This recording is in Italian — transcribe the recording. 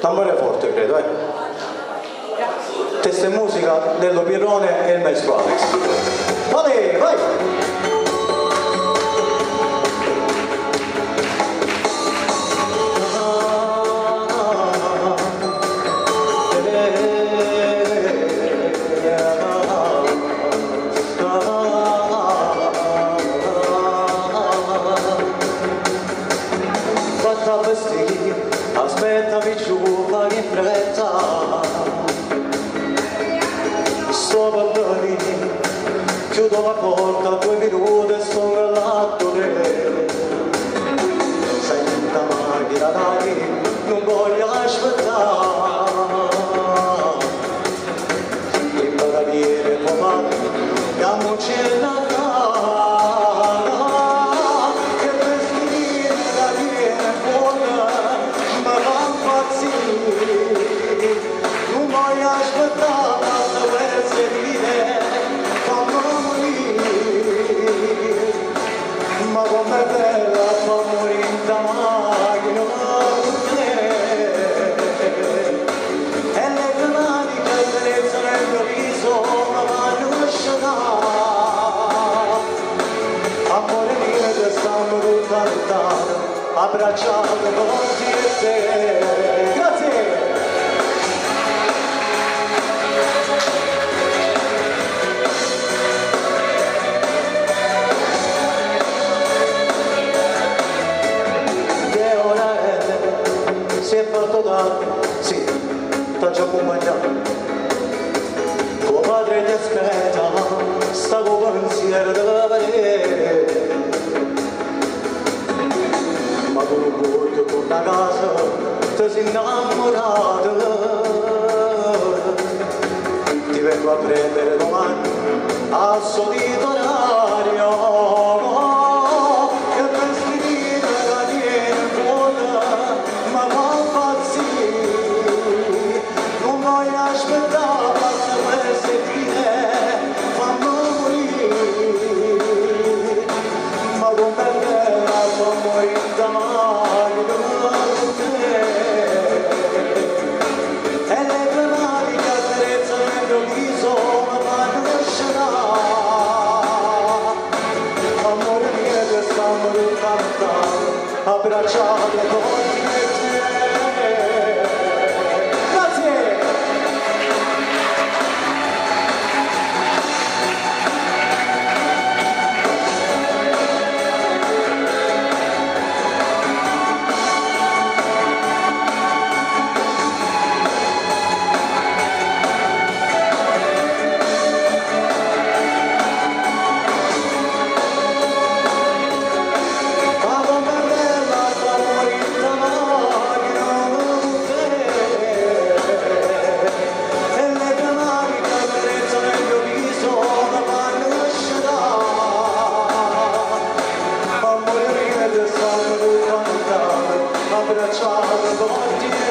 tambore forte credo, eh. Testa e musica dello Pirrone e il maestro Alex. Vale, vai! Fatta vestire, aspettami giù, fai in fretta. Sto venire, chiudo la porta, due minuti e sono all'atto Senta macchina dai, non voglio aspettare. Il carabiniere pomare, diamoci la lontano abbracciate con te. Grazie. Che ora è? Si è fatto tardi? Sì già accompagnato tuo padre ti aspetta sta con pensiero la casa estás enamorada ti vengo a prendere domani a solitare abbracciate con 네.